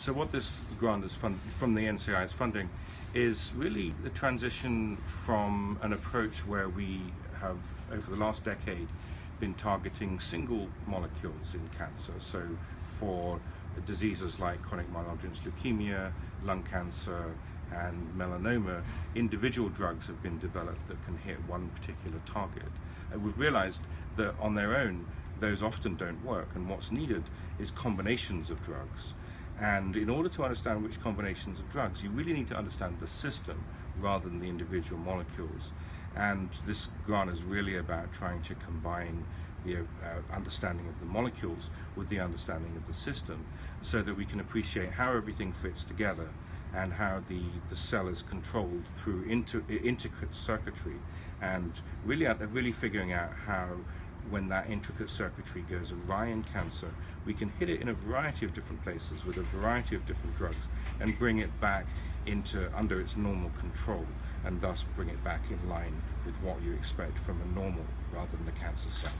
So what this grant is fund, from the NCI is funding is really a transition from an approach where we have, over the last decade, been targeting single molecules in cancer. So for diseases like chronic myelogenous leukemia, lung cancer, and melanoma, individual drugs have been developed that can hit one particular target. And we've realized that on their own, those often don't work, and what's needed is combinations of drugs. And in order to understand which combinations of drugs, you really need to understand the system rather than the individual molecules. And this grant is really about trying to combine the uh, understanding of the molecules with the understanding of the system so that we can appreciate how everything fits together and how the, the cell is controlled through inter, intricate circuitry and really, really figuring out how when that intricate circuitry goes awry in cancer, we can hit it in a variety of different places with a variety of different drugs and bring it back into under its normal control and thus bring it back in line with what you expect from a normal rather than a cancer cell.